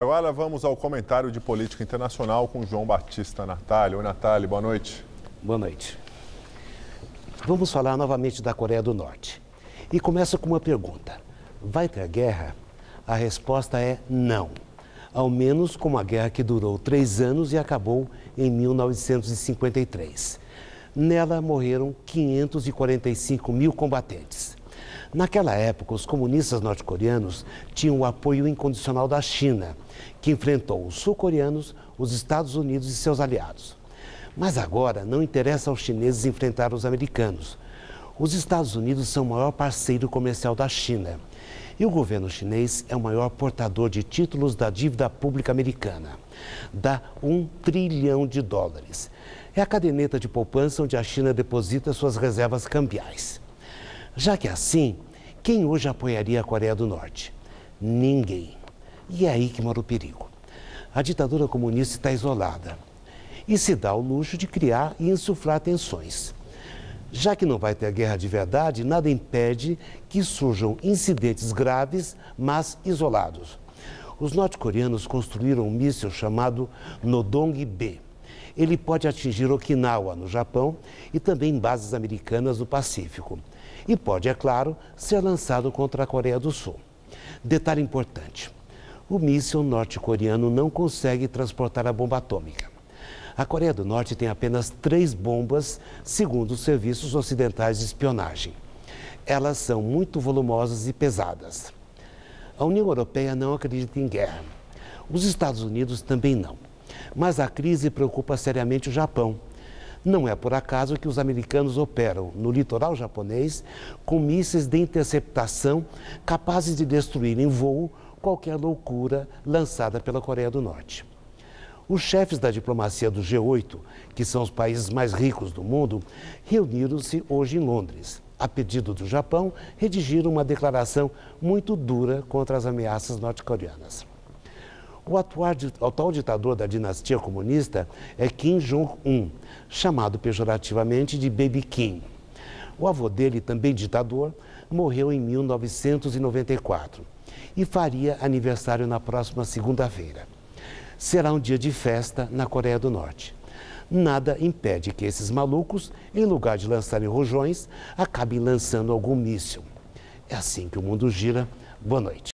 Agora vamos ao comentário de política internacional com João Batista Natália. Oi, Natália, boa noite. Boa noite. Vamos falar novamente da Coreia do Norte. E começa com uma pergunta: vai ter guerra? A resposta é não. Ao menos com uma guerra que durou três anos e acabou em 1953. Nela morreram 545 mil combatentes. Naquela época, os comunistas norte-coreanos tinham o apoio incondicional da China, que enfrentou os sul-coreanos, os Estados Unidos e seus aliados. Mas agora não interessa aos chineses enfrentar os americanos. Os Estados Unidos são o maior parceiro comercial da China. E o governo chinês é o maior portador de títulos da dívida pública americana. Dá um trilhão de dólares. É a caderneta de poupança onde a China deposita suas reservas cambiais. Já que é assim, quem hoje apoiaria a Coreia do Norte? Ninguém. E é aí que mora o perigo. A ditadura comunista está isolada e se dá o luxo de criar e insuflar tensões. Já que não vai ter guerra de verdade, nada impede que surjam incidentes graves, mas isolados. Os norte-coreanos construíram um míssil chamado Nodong-B. Ele pode atingir Okinawa, no Japão, e também bases americanas no Pacífico e pode, é claro, ser lançado contra a Coreia do Sul. Detalhe importante: o míssil norte-coreano não consegue transportar a bomba atômica. A Coreia do Norte tem apenas três bombas, segundo os serviços ocidentais de espionagem. Elas são muito volumosas e pesadas. A União Europeia não acredita em guerra. Os Estados Unidos também não. Mas a crise preocupa seriamente o Japão não é por acaso que os americanos operam no litoral japonês com mísseis de interceptação capazes de destruir em voo qualquer loucura lançada pela Coreia do Norte. Os chefes da diplomacia do G8, que são os países mais ricos do mundo, reuniram-se hoje em Londres. A pedido do Japão, redigiram uma declaração muito dura contra as ameaças norte-coreanas. O atual, atual ditador da dinastia comunista é Kim Jong-un, chamado pejorativamente de Baby Kim. O avô dele, também ditador, morreu em 1994 e faria aniversário na próxima segunda-feira. Será um dia de festa na Coreia do Norte. Nada impede que esses malucos, em lugar de lançarem rojões, acabem lançando algum míssil. É assim que o mundo gira. Boa noite.